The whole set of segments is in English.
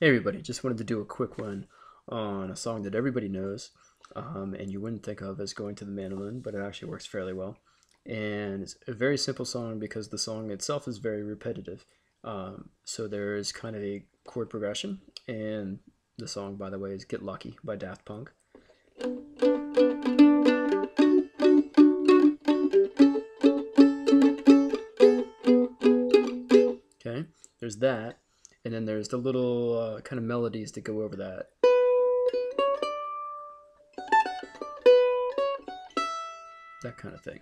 Hey everybody, just wanted to do a quick one on a song that everybody knows um, and you wouldn't think of as going to the mandolin, but it actually works fairly well. And it's a very simple song because the song itself is very repetitive. Um, so there is kind of a chord progression, and the song, by the way, is Get Lucky by Daft Punk. Okay, there's that and then there's the little uh, kind of melodies that go over that. That kind of thing.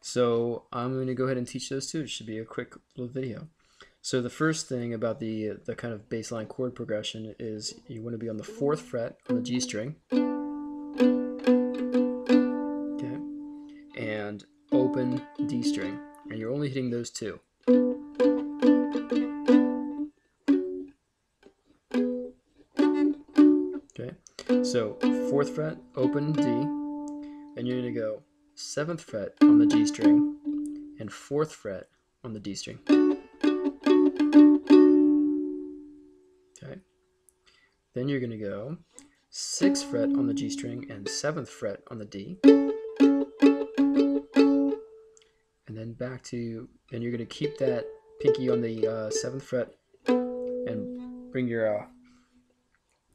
So I'm going to go ahead and teach those two. It should be a quick little video. So the first thing about the the kind of baseline chord progression is you want to be on the fourth fret on the G string. Okay. And open D string. And you're only hitting those two. So fourth fret, open D, and you're gonna go seventh fret on the G string and fourth fret on the D string. Okay. Then you're gonna go sixth fret on the G string and seventh fret on the D. And then back to, and you're gonna keep that pinky on the uh, seventh fret and bring your uh,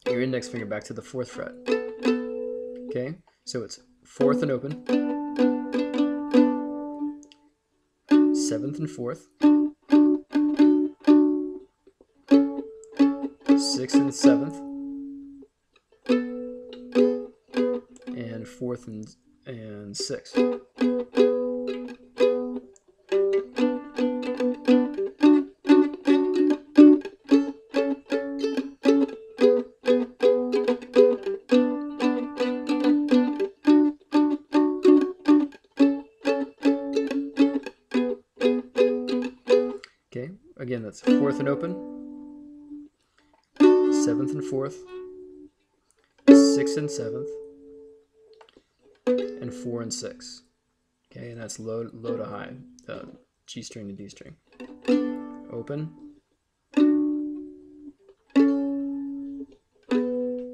your index finger back to the fourth fret. Okay, so it's fourth and open, seventh and fourth, sixth and seventh, and fourth and, and sixth. Again, that's fourth and open, seventh and fourth, sixth and seventh, and four and six. Okay, and that's low, low to high, uh, G string to D string. Open.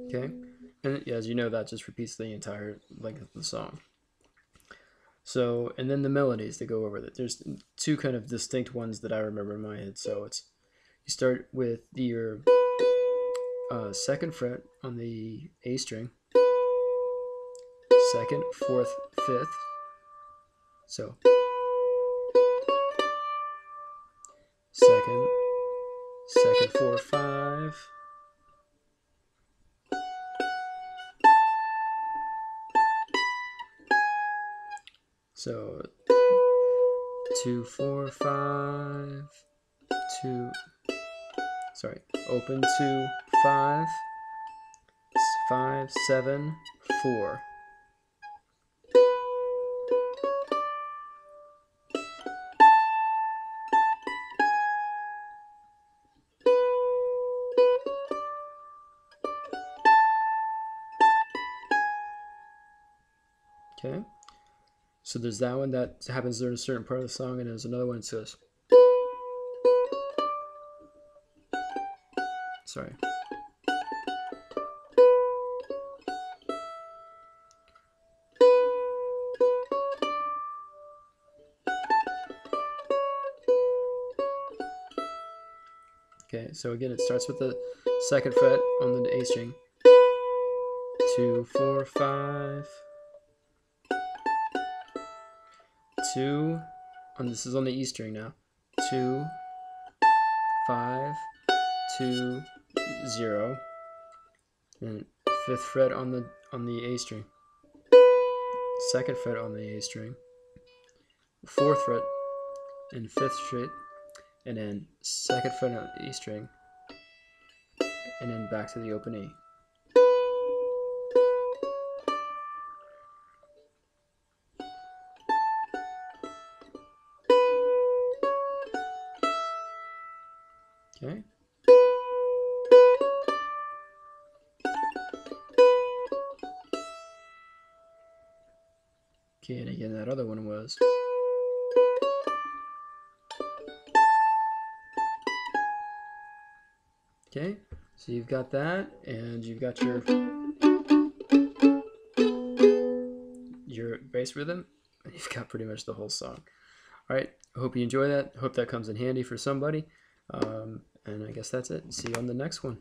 Okay, and as you know, that just repeats the entire length of the song. So, and then the melodies that go over that. There's two kind of distinct ones that I remember in my head. So it's you start with your uh, second fret on the A string, second, fourth, fifth. So second, second, four, five. So two, four, five, two, sorry, open two, five, five, seven, four. Okay. So there's that one that happens during a certain part of the song, and there's another one that says. Sorry. Okay, so again, it starts with the second fret on the A string. Two, four, five. Two, and this is on the E string now, two, five, two, zero, and fifth fret on the on the A string, second fret on the A string, fourth fret, and fifth fret, and then second fret on the E string, and then back to the open E. Okay. Okay, and again, that other one was. Okay, so you've got that, and you've got your your bass rhythm, and you've got pretty much the whole song. All right, I hope you enjoy that. Hope that comes in handy for somebody. Um, and I guess that's it. See you on the next one.